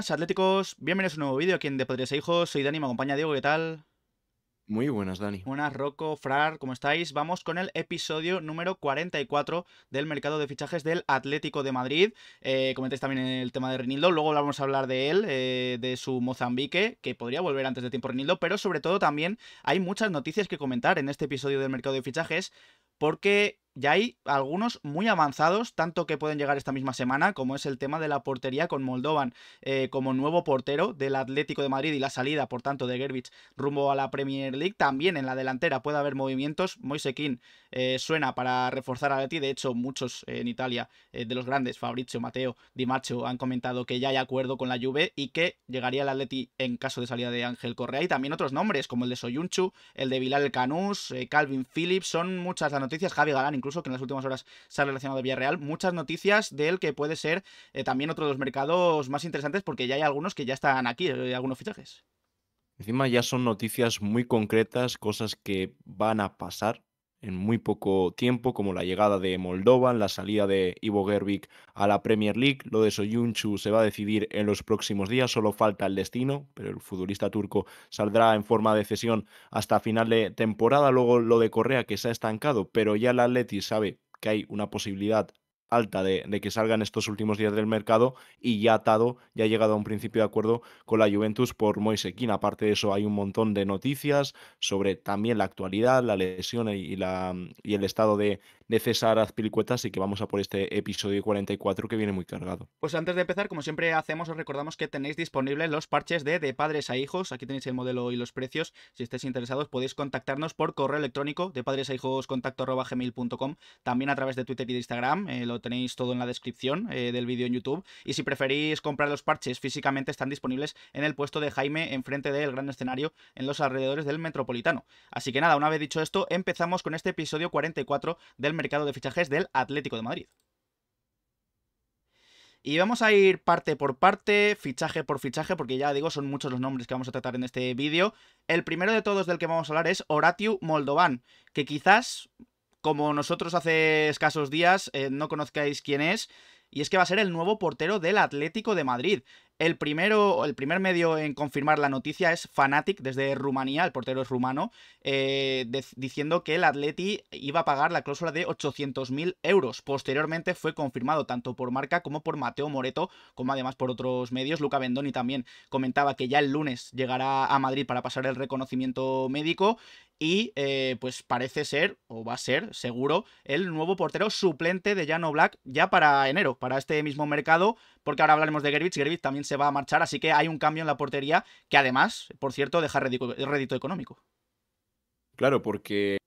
Buenas, atléticos. Bienvenidos a un nuevo vídeo aquí en De Padres e Hijos. Soy Dani, me acompaña Diego, ¿qué tal? Muy buenas, Dani. Buenas, Rocco, Frar, ¿cómo estáis? Vamos con el episodio número 44 del mercado de fichajes del Atlético de Madrid. Eh, comentéis también el tema de Renildo, luego vamos a hablar de él, eh, de su Mozambique, que podría volver antes de tiempo Renildo, pero sobre todo también hay muchas noticias que comentar en este episodio del mercado de fichajes, porque ya hay algunos muy avanzados, tanto que pueden llegar esta misma semana, como es el tema de la portería con Moldovan eh, como nuevo portero del Atlético de Madrid y la salida, por tanto, de Gerbich rumbo a la Premier League. También en la delantera puede haber movimientos. Moisekin eh, suena para reforzar a Leti. De hecho, muchos en Italia, eh, de los grandes, Fabrizio, Mateo, Di Macho, han comentado que ya hay acuerdo con la Juve y que llegaría el Atleti en caso de salida de Ángel Correa. Y también otros nombres, como el de Soyunchu, el de Bilal Canús, Calvin Phillips. Son muchas las noticias. Javi Galán incluso, que en las últimas horas se ha relacionado de Villarreal, muchas noticias de él que puede ser eh, también otro de los mercados más interesantes porque ya hay algunos que ya están aquí, eh, algunos fichajes. Encima ya son noticias muy concretas, cosas que van a pasar en muy poco tiempo, como la llegada de Moldovan, la salida de Ivo Gervik a la Premier League, lo de Soyunchu se va a decidir en los próximos días, solo falta el destino, pero el futbolista turco saldrá en forma de cesión hasta final de temporada, luego lo de Correa que se ha estancado, pero ya el Atleti sabe que hay una posibilidad alta de, que salgan estos últimos días del mercado y ya atado, ya ha llegado a un principio de acuerdo con la Juventus por Moisekin. Aparte de eso, hay un montón de noticias sobre también la actualidad, la lesión y, la, y el estado de, de César Azpilicueta, así que vamos a por este episodio 44 que viene muy cargado. Pues antes de empezar, como siempre hacemos, os recordamos que tenéis disponibles los parches de De Padres a Hijos. Aquí tenéis el modelo y los precios. Si estáis interesados, podéis contactarnos por correo electrónico de padres a hijos contacto gmail.com. También a través de Twitter y de Instagram. Eh, lo tenéis todo en la descripción eh, del vídeo en YouTube. Y si preferís comprar los parches físicamente, están disponibles en el puesto de Jaime, enfrente del gran escenario, en los alrededores del Metropolitano. Así que nada, una vez dicho esto, empezamos con este episodio 44 del mercado de fichajes del Atlético de Madrid. Y vamos a ir parte por parte, fichaje por fichaje, porque ya digo, son muchos los nombres que vamos a tratar en este vídeo. El primero de todos del que vamos a hablar es Horatiu Moldovan, que quizás, como nosotros hace escasos días, eh, no conozcáis quién es, y es que va a ser el nuevo portero del Atlético de Madrid. El, primero, el primer medio en confirmar la noticia es Fanatic desde Rumanía, el portero es rumano, eh, diciendo que el Atleti iba a pagar la cláusula de 800.000 euros. Posteriormente fue confirmado tanto por Marca como por Mateo Moreto, como además por otros medios. Luca Bendoni también comentaba que ya el lunes llegará a Madrid para pasar el reconocimiento médico y eh, pues parece ser, o va a ser seguro, el nuevo portero suplente de Jano Black ya para enero, para este mismo mercado, porque ahora hablaremos de Gerbich, Gerbich también se va a marchar, así que hay un cambio en la portería que además, por cierto, deja rédito, económico. Claro, porque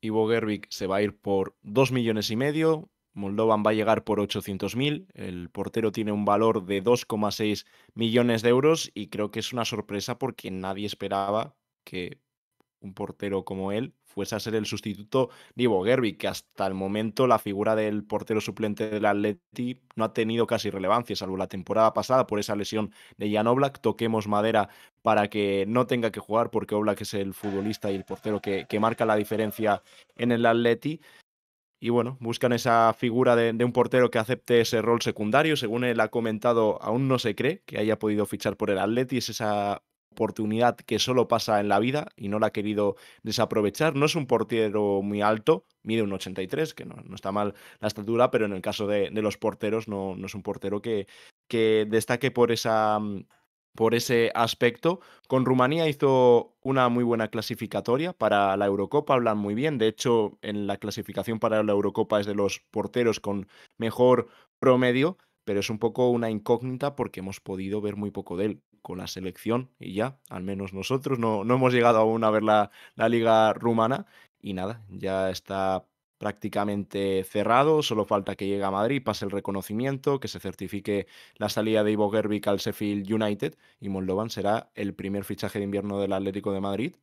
Ivo Gerbich se va a ir por 2 millones y medio, Moldovan va a llegar por 800.000, el portero tiene un valor de 2,6 millones de euros y creo que es una sorpresa porque nadie esperaba que un portero como él fuese a ser el sustituto de Ivo Gerbi, que hasta el momento la figura del portero suplente del Atleti no ha tenido casi relevancia, salvo la temporada pasada por esa lesión de Jan Oblak. Toquemos madera para que no tenga que jugar, porque Oblak es el futbolista y el portero que, marca la diferencia en el Atleti. Y bueno, buscan esa figura de, de, un portero que acepte ese rol secundario. Según él ha comentado, aún no se cree que haya podido fichar por el Atleti. Es esa oportunidad que solo pasa en la vida y no la ha querido desaprovechar. No es un portero muy alto, mide un 83, que no, está mal la estatura, pero en el caso de, los porteros no, no, es un portero que, que destaque por esa mm, por ese aspecto. Con Rumanía hizo una muy buena clasificatoria para la Eurocopa, hablan muy bien. De hecho, en la clasificación para la Eurocopa es de los porteros con mejor promedio, pero es un poco una incógnita porque hemos podido ver muy poco de él con la selección y ya, al menos nosotros no, no hemos llegado aún a ver la, la liga rumana y nada, ya está prácticamente cerrado, solo falta que llegue a Madrid, pase el reconocimiento, que se certifique la salida de Ivo Gervik al Sheffield United y Moldovan será el primer fichaje de invierno del Atlético de Madrid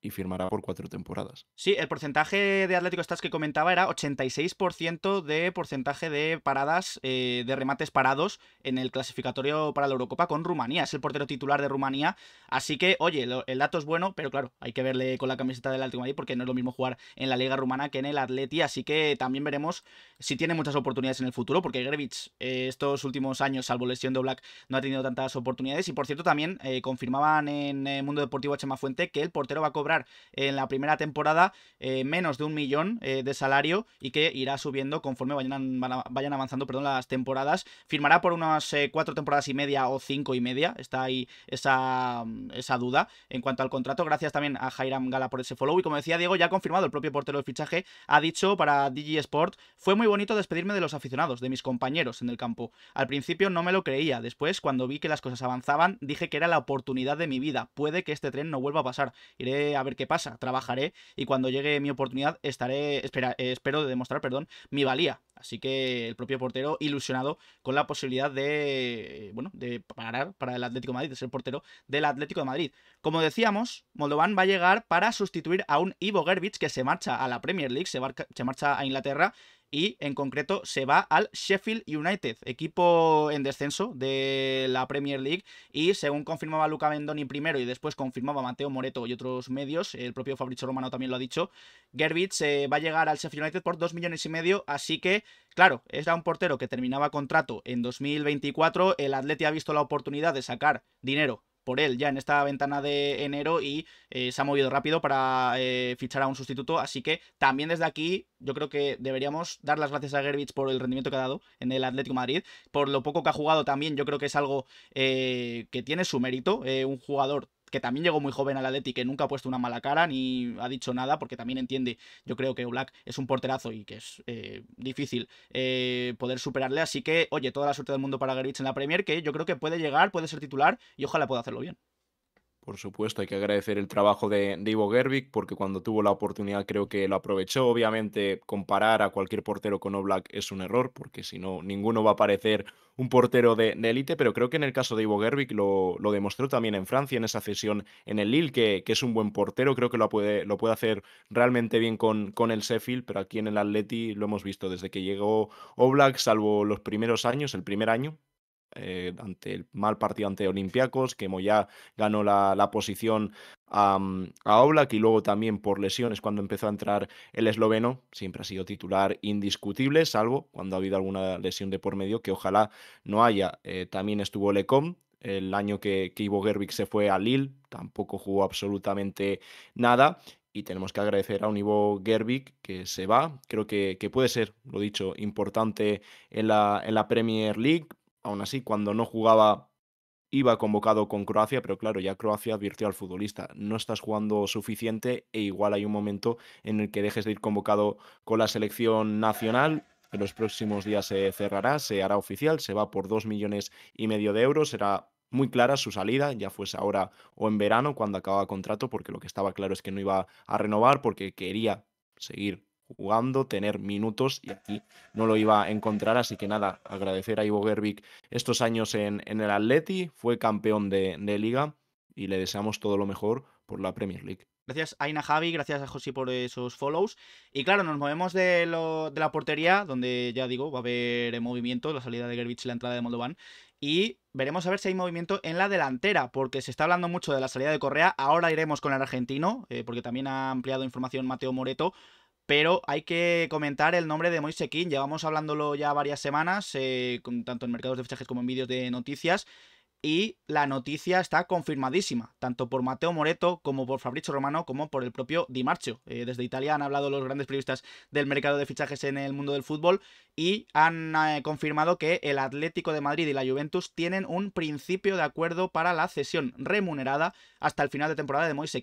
y firmará por cuatro temporadas. Sí, el porcentaje de Atlético Stats que comentaba era 86% de porcentaje de paradas, eh, de remates parados en el clasificatorio para la Eurocopa con Rumanía. Es el portero titular de Rumanía. Así que, oye, el dato es bueno, pero claro, hay que verle con la camiseta del Atlético Madrid porque no es lo mismo jugar en la Liga Rumana que en el Atleti. Así que también veremos si tiene muchas oportunidades en el futuro, porque Grevich eh, estos últimos años, salvo lesión de Black, no ha tenido tantas oportunidades. Y por cierto, también eh, confirmaban en Mundo Deportivo Chema Fuente que el portero va a cobrar en la primera temporada eh, menos de un millón eh, de salario y que irá subiendo conforme vayan, vayan avanzando perdón, las temporadas. Firmará por unas eh, cuatro temporadas y media o cinco y media. Está ahí esa, esa duda en cuanto al contrato. Gracias también a Jairam Gala por ese follow. Y como decía Diego, ya ha confirmado el propio portero de fichaje, ha dicho para Digi Sport, fue muy bonito despedirme de los aficionados, de mis compañeros en el campo. Al principio no me lo creía, después cuando vi que las cosas avanzaban, dije que era la oportunidad de mi vida. Puede que este tren no vuelva a pasar. Iré a ver qué pasa, trabajaré y cuando llegue mi oportunidad estaré, espera, espero de demostrar, perdón, mi valía. Así que el propio portero ilusionado con la posibilidad de, bueno, de parar para el Atlético de Madrid, de ser portero del Atlético de Madrid. Como decíamos, Moldovan va a llegar para sustituir a un Ivo Gerbich que se marcha a la Premier League, se, se marcha a Inglaterra y en concreto se va al Sheffield United, equipo en descenso de la Premier League y según confirmaba Luca Bendoni primero y después confirmaba Mateo Moreto y otros medios, el propio Fabrizio Romano también lo ha dicho, Gerbich eh, va a llegar al Sheffield United por 2 millones y medio, así que claro, era un portero que terminaba contrato en 2024, el Atleti ha visto la oportunidad de sacar dinero por él ya en esta ventana de enero y eh, se ha movido rápido para eh, fichar a un sustituto. Así que también desde aquí yo creo que deberíamos dar las gracias a Gerbich por el rendimiento que ha dado en el Atlético Madrid. Por lo poco que ha jugado también yo creo que es algo eh, que tiene su mérito. un jugador que también llegó muy joven al Atleti, que nunca ha puesto una mala cara ni ha dicho nada, porque también entiende, yo creo que Black es un porterazo y que es eh, difícil eh, poder superarle. Así que, oye, toda la suerte del mundo para Gerich en la Premier, que yo creo que puede llegar, puede ser titular y ojalá pueda hacerlo bien. Por supuesto, hay que agradecer el trabajo de, Ivo Gervik porque cuando tuvo la oportunidad creo que lo aprovechó. Obviamente, comparar a cualquier portero con Oblak es un error porque si no, ninguno va a parecer un portero de élite. Pero creo que en el caso de Ivo Gervik lo, demostró también en Francia, en esa cesión en el Lille, que, es un buen portero. Creo que lo puede, lo puede hacer realmente bien con, con el Sheffield, pero aquí en el Atleti lo hemos visto desde que llegó Oblak, salvo los primeros años, el primer año, eh, ante el mal partido ante Olympiacos, que Moya ganó la, posición a, a, Oblak y luego también por lesiones cuando empezó a entrar el esloveno, siempre ha sido titular indiscutible, salvo cuando ha habido alguna lesión de por medio, que ojalá no haya. Eh, también estuvo Lecom, el año que, Ivo Gervik se fue a Lille, tampoco jugó absolutamente nada. Y tenemos que agradecer a un Ivo Gervik que se va. Creo que, que puede ser, lo dicho, importante en la, en la Premier League Aún así, cuando no jugaba, iba convocado con Croacia, pero claro, ya Croacia advirtió al futbolista, no estás jugando suficiente e igual hay un momento en el que dejes de ir convocado con la selección nacional. En los próximos días se cerrará, se hará oficial, se va por dos millones y medio de euros, será muy clara su salida, ya fuese ahora o en verano cuando acababa contrato, porque lo que estaba claro es que no iba a renovar porque quería seguir jugando, tener minutos y aquí no lo iba a encontrar. Así que nada, agradecer a Ivo Gervik estos años en, en el Atleti, fue campeón de, de, liga y le deseamos todo lo mejor por la Premier League. Gracias Aina Javi, gracias a José por esos follows. Y claro, nos movemos de, lo, de la portería, donde ya digo, va a haber movimiento, la salida de Gerbich y la entrada de Moldovan. Y veremos a ver si hay movimiento en la delantera, porque se está hablando mucho de la salida de Correa. Ahora iremos con el argentino, eh, porque también ha ampliado información Mateo Moreto pero hay que comentar el nombre de Moise King. Llevamos hablándolo ya varias semanas, eh, tanto en mercados de fichajes como en vídeos de noticias. Y la noticia está confirmadísima, tanto por Mateo Moreto como por Fabrizio Romano, como por el propio Di Marcio. Eh, desde Italia han hablado los grandes periodistas del mercado de fichajes en el mundo del fútbol y han eh, confirmado que el Atlético de Madrid y la Juventus tienen un principio de acuerdo para la cesión remunerada hasta el final de temporada de Moise.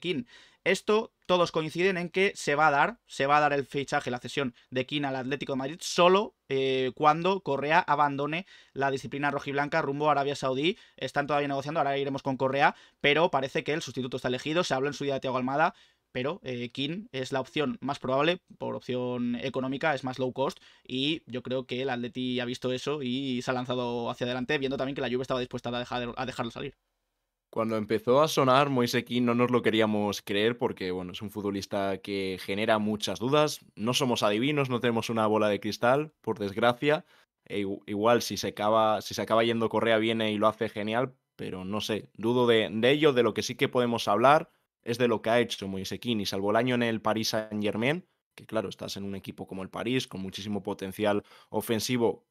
Esto todos coinciden en que se va a dar, se va a dar el fichaje, la cesión de King al Atlético de Madrid solo eh, cuando Correa abandone la disciplina rojiblanca rumbo a Arabia Saudí. Están todavía negociando, ahora iremos con Correa, pero parece que el sustituto está elegido. Se habló en su día de Thiago Almada, pero eh, King es la opción más probable, por opción económica, es más low cost, y yo creo que el Atleti ha visto eso y se ha lanzado hacia adelante, viendo también que la Juve estaba dispuesta a, a dejarlo salir Cuando empezó a sonar Moise Kean no nos lo queríamos creer porque, bueno, es un futbolista que genera muchas dudas. No somos adivinos, no tenemos una bola de cristal, por desgracia. E igual si se acaba, si se acaba yendo Correa viene y lo hace genial, pero no sé, dudo de, ello. De lo que sí que podemos hablar es de lo que ha hecho Moise Kean y salvo el año en el Paris Saint Germain, que claro, estás en un equipo como el París con muchísimo potencial ofensivo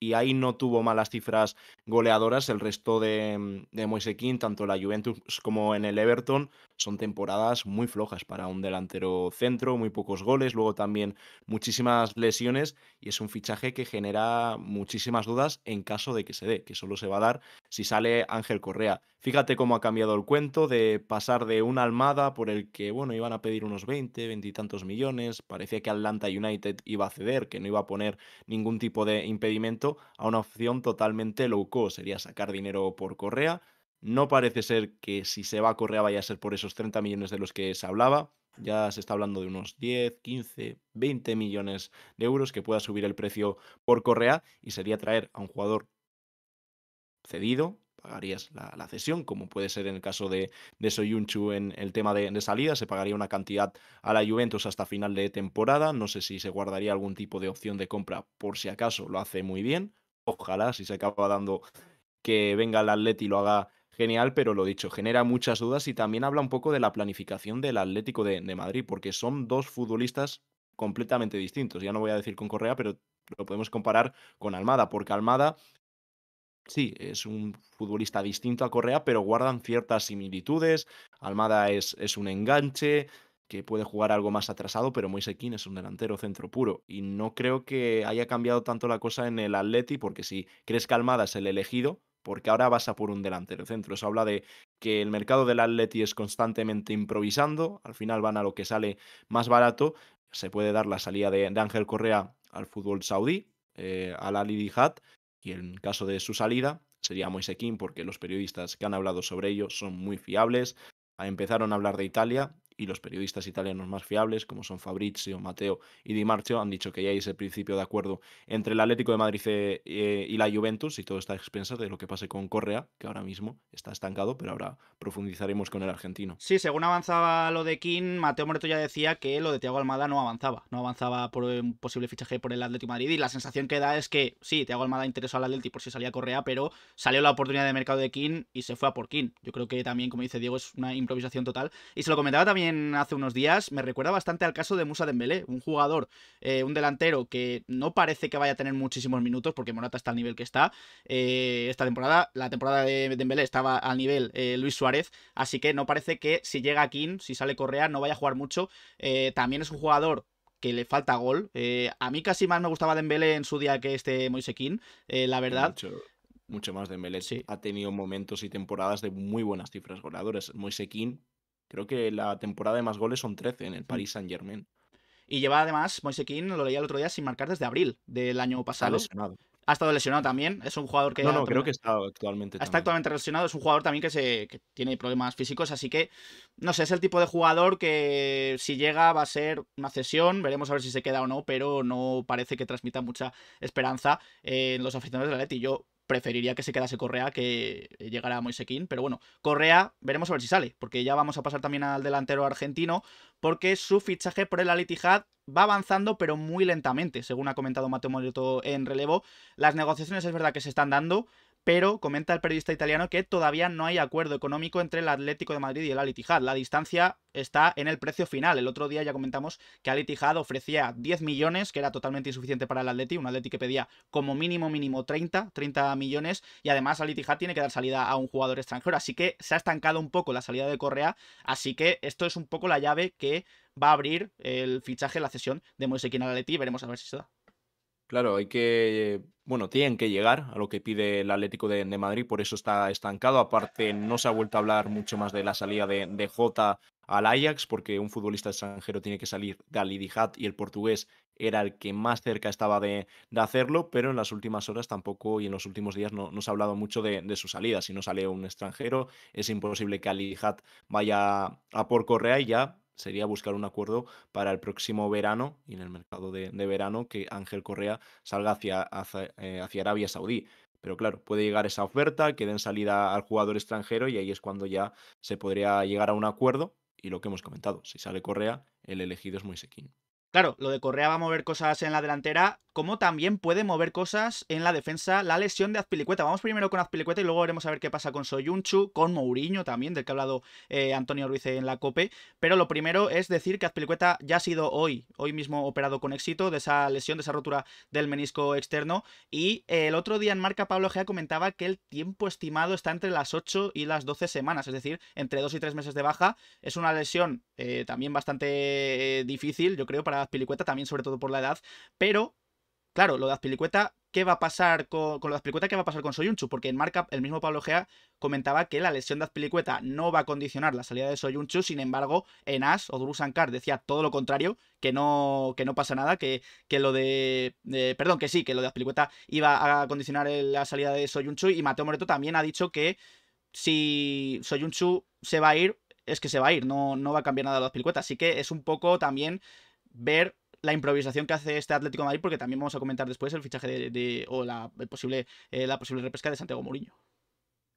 y ahí no tuvo malas cifras goleadoras. El resto de, mm, de Moise tanto la Juventus como en el Everton, son temporadas muy flojas para un delantero centro, muy pocos goles, luego también muchísimas lesiones y es un fichaje que genera muchísimas dudas en caso de que se dé, que solo se va a dar si sale Ángel Correa. Fíjate cómo ha cambiado el cuento de pasar de una Almada por el que, bueno, iban a pedir unos 20, 20 y tantos millones, parecía que Atlanta United iba a ceder, que no iba a poner ningún tipo de impedimento a una opción totalmente low cost, sería sacar dinero por Correa. No parece ser que si se va a Correa vaya a ser por esos 30 millones de los que se hablaba. Ya se está hablando de unos 10, 15, 20 millones de euros que pueda subir el precio por Correa y sería traer a un jugador cedido, pagarías la, cesión, como puede ser en el caso de, de Soyunchu en el tema de, de, salida, se pagaría una cantidad a la Juventus hasta final de temporada, no sé si se guardaría algún tipo de opción de compra por si acaso lo hace muy bien, ojalá si se acaba dando que venga el Atleti y lo haga genial, pero lo dicho, genera muchas dudas y también habla un poco de la planificación del Atlético de, de Madrid, porque son dos futbolistas completamente distintos, ya no voy a decir con Correa, pero lo podemos comparar con Almada, porque Almada Sí, es un futbolista distinto a Correa, pero guardan ciertas similitudes. Almada es, es un enganche que puede jugar algo más atrasado, pero Moise es un delantero centro puro. Y no creo que haya cambiado tanto la cosa en el Atleti, porque si crees que Almada es el elegido, porque ahora vas a por un delantero centro. Eso habla de que el mercado del Atleti es constantemente improvisando, al final van a lo que sale más barato. Se puede dar la salida de, Ángel Correa al fútbol saudí, eh, al Ali Dihad, y en caso de su salida sería Moise porque los periodistas que han hablado sobre ello son muy fiables. Empezaron a hablar de Italia y los periodistas italianos más fiables, como son Fabrizio, Mateo y Di Marcio, han dicho que ya hay ese principio de acuerdo entre el Atlético de Madrid eh, y la Juventus y todo está a expensas de lo que pase con Correa, que ahora mismo está estancado, pero ahora profundizaremos con el argentino. Sí, según avanzaba lo de King, Mateo Moreto ya decía que lo de Thiago Almada no avanzaba, no avanzaba por un posible fichaje por el Atlético de Madrid y la sensación que da es que sí, Thiago Almada interesó al Atlético por si salía Correa, pero salió la oportunidad de mercado de King y se fue a por King. Yo creo que también, como dice Diego, es una improvisación total y se lo comentaba también hace unos días me recuerda bastante al caso de Musa Dembélé, un jugador, eh, un delantero que no parece que vaya a tener muchísimos minutos porque Morata está al nivel que está eh, esta temporada. La temporada de Dembélé estaba al nivel eh, Luis Suárez, así que no parece que si llega King, si sale Correa, no vaya a jugar mucho. también es un jugador que le falta gol. a mí casi más me gustaba Dembélé en su día que este Moise King, la verdad. Mucho, más Dembélé. Sí. Ha tenido momentos y temporadas de muy buenas cifras goleadoras. Moise King Creo que la temporada de más goles son 13 en el mm. Paris Saint Germain. Y lleva además, Moise lo leía el otro día, sin marcar desde abril del año pasado. Ha estado lesionado también. Es un jugador que. No, no, creo que está actualmente. Está actualmente lesionado. Es un jugador también que, se, que tiene problemas físicos. Así que, no sé, es el tipo de jugador que si llega va a ser una cesión. Veremos a ver si se queda o no. Pero no parece que transmita mucha esperanza en los aficionados del Atleti. Yo preferiría que se quedase Correa que llegara Moise Pero bueno, Correa, veremos a ver si sale, porque ya vamos a pasar también al delantero argentino, porque su fichaje por el Al va avanzando, pero muy lentamente, según ha comentado Mateo Moreto en relevo. Las negociaciones es verdad que se están dando, pero comenta el periodista italiano que todavía no hay acuerdo económico entre el Atlético de Madrid y el Al. La distancia está en el precio final. El otro día ya comentamos que Al Ittihad ofrecía 10 millones, que era totalmente insuficiente para el Atleti, un Atleti que pedía como mínimo mínimo 30, 30 millones y además Al tiene que dar salida a un jugador extranjero, así que se ha estancado un poco la salida de Correa, así que esto es un poco la llave que va a abrir el fichaje, la cesión de Moise al Atleti, veremos a ver si se da. Claro, hay que, bueno, tienen que llegar a lo que pide el Atlético de, Madrid, por eso está estancado. Aparte, no se ha vuelto a hablar mucho más de la salida de, de Jota al Ajax, porque un futbolista extranjero tiene que salir de Al y el portugués era el que más cerca estaba de, hacerlo, pero en las últimas horas tampoco y en los últimos días no, se ha hablado mucho de, su salida. Si no sale un extranjero, es imposible que Al vaya a por Correa y ya sería buscar un acuerdo para el próximo verano y en el mercado de, verano que Ángel Correa salga hacia, eh, hacia, Arabia Saudí. Pero claro, puede llegar esa oferta, que den salida al jugador extranjero y ahí es cuando ya se podría llegar a un acuerdo. Y lo que hemos comentado, si sale Correa, el elegido es Moisequín. Claro, lo de Correa va a mover cosas en la delantera, como también puede mover cosas en la defensa la lesión de Azpilicueta. Vamos primero con Azpilicueta y luego veremos a ver qué pasa con Soyunchu, con Mourinho también, del que ha hablado eh, Antonio Ruiz en la COPE. Pero lo primero es decir que Azpilicueta ya ha sido hoy, hoy mismo operado con éxito de esa lesión, de esa rotura del menisco externo. Y el otro día en marca Pablo Gea comentaba que el tiempo estimado está entre las 8 y las 12 semanas, es decir, entre 2 y 3 meses de baja. Es una lesión eh, también bastante eh, difícil, yo creo, para Azpilicueta, también sobre todo por la edad, pero Claro, lo de Azpilicueta, ¿qué va a pasar con, lo de Azpilicueta? ¿Qué va a pasar con Soyunchu? Porque en marca el mismo Pablo Gea comentaba que la lesión de Azpilicueta no va a condicionar la salida de Soyunchu, sin embargo, en As o Sankar decía todo lo contrario, que no, que no pasa nada, que, que lo de, Perdón, que sí, que lo de Azpilicueta iba a condicionar la salida de Soyunchu y Mateo Moreto también ha dicho que si Soyunchu se va a ir, es que se va a ir, no, no va a cambiar nada de Azpilicueta, así que es un poco también ver la improvisación que hace este Atlético de Madrid, porque también vamos a comentar después el fichaje de, o la, posible, eh, la posible repesca de Santiago Mourinho.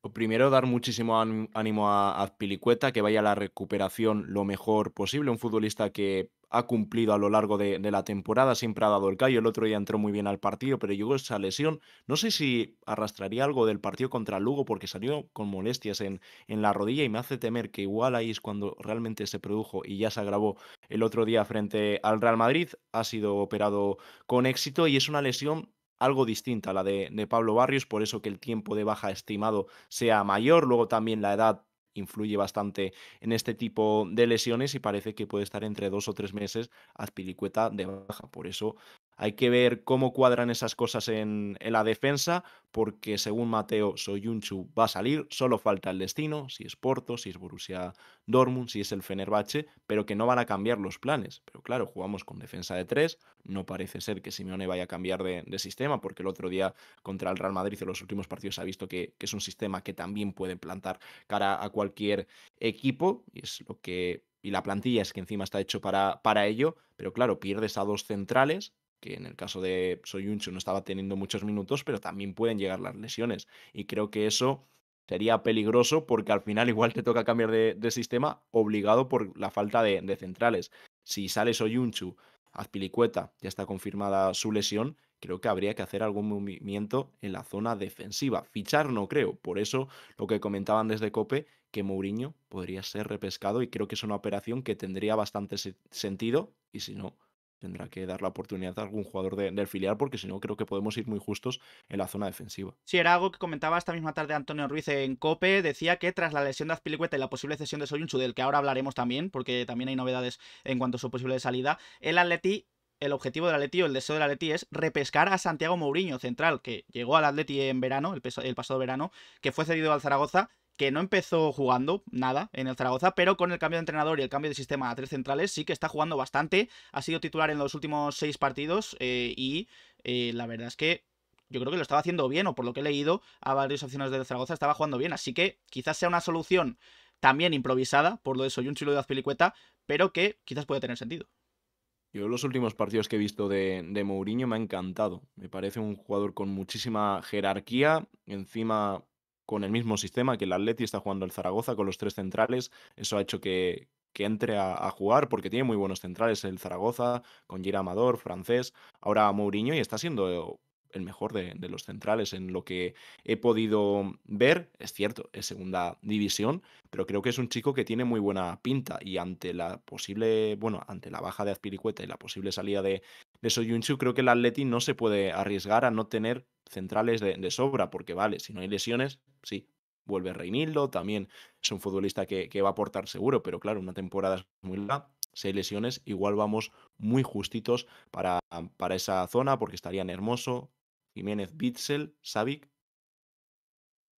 Primero, dar muchísimo ánimo a Azpilicueta, que vaya a la recuperación lo mejor posible. Un futbolista que ha cumplido a lo largo de, la temporada, siempre ha dado el callo. El otro día entró muy bien al partido, pero llegó esa lesión. No sé si arrastraría algo del partido contra Lugo, porque salió con molestias en, en la rodilla y me hace temer que igual ahí es cuando realmente se produjo y ya se agravó el otro día frente al Real Madrid. Ha sido operado con éxito y es una lesión algo distinta a la de, Pablo Barrios, por eso que el tiempo de baja estimado sea mayor, luego también la edad influye bastante en este tipo de lesiones y parece que puede estar entre dos o tres meses Azpilicueta de baja. Por eso hay que ver cómo cuadran esas cosas en, la defensa, porque según Mateo Soyunchu va a salir, solo falta el destino, si es Porto, si es Borussia Dortmund, si es el Fenerbahce, pero que no van a cambiar los planes. Pero claro, jugamos con defensa de tres, no parece ser que Simeone vaya a cambiar de, sistema, porque el otro día contra el Real Madrid en los últimos partidos ha visto que, es un sistema que también puede plantar cara a cualquier equipo, y es lo que y la plantilla es que encima está hecho para, para ello, pero claro, pierdes a dos centrales, que en el caso de Soyunchu no estaba teniendo muchos minutos, pero también pueden llegar las lesiones. Y creo que eso sería peligroso porque al final igual te toca cambiar de, sistema obligado por la falta de, centrales. Si sale Soyunchu, Azpilicueta, ya está confirmada su lesión, creo que habría que hacer algún movimiento en la zona defensiva. Fichar no creo, por eso lo que comentaban desde Cope, que Mourinho podría ser repescado y creo que es una operación que tendría bastante sentido y si no, tendrá que dar la oportunidad a algún jugador del filial, porque si no, creo que podemos ir muy justos en la zona defensiva. Sí, era algo que comentaba esta misma tarde Antonio Ruiz en Cope. Decía que tras la lesión de Azpilicueta y la posible cesión de Soyunchu, del que ahora hablaremos también, porque también hay novedades en cuanto a su posible salida, el Atleti el objetivo del Atleti o el deseo del Atleti es repescar a Santiago Mourinho, central, que llegó al Atleti en verano, el pasado verano, que fue cedido al Zaragoza que no empezó jugando nada en el Zaragoza, pero con el cambio de entrenador y el cambio de sistema a tres centrales sí que está jugando bastante. Ha sido titular en los últimos seis partidos eh, y eh, la verdad es que yo creo que lo estaba haciendo bien, o por lo que he leído, a varias opciones del Zaragoza estaba jugando bien. Así que quizás sea una solución también improvisada, por lo de Soyunchu y de Azpilicueta, pero que quizás puede tener sentido. Yo los últimos partidos que he visto de, de Mourinho me ha encantado. Me parece un jugador con muchísima jerarquía. Encima con el mismo sistema que el Atleti está jugando el Zaragoza con los tres centrales. Eso ha hecho que, entre a, jugar porque tiene muy buenos centrales el Zaragoza, con Gira Amador, francés, ahora Mourinho y está siendo el mejor de, los centrales en lo que he podido ver. Es cierto, es segunda división, pero creo que es un chico que tiene muy buena pinta y ante la posible, bueno, ante la baja de Aspiricueta y la posible salida de, de Soyunchu, creo que el Atleti no se puede arriesgar a no tener centrales de, sobra, porque vale, si no hay lesiones, sí, vuelve Reinildo, también es un futbolista que, que va a aportar seguro, pero claro, una temporada muy larga hay lesiones, igual vamos muy justitos para, para esa zona, porque estarían Hermoso, Jiménez, Bitzel, Savic